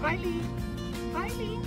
Smiley! Smiley!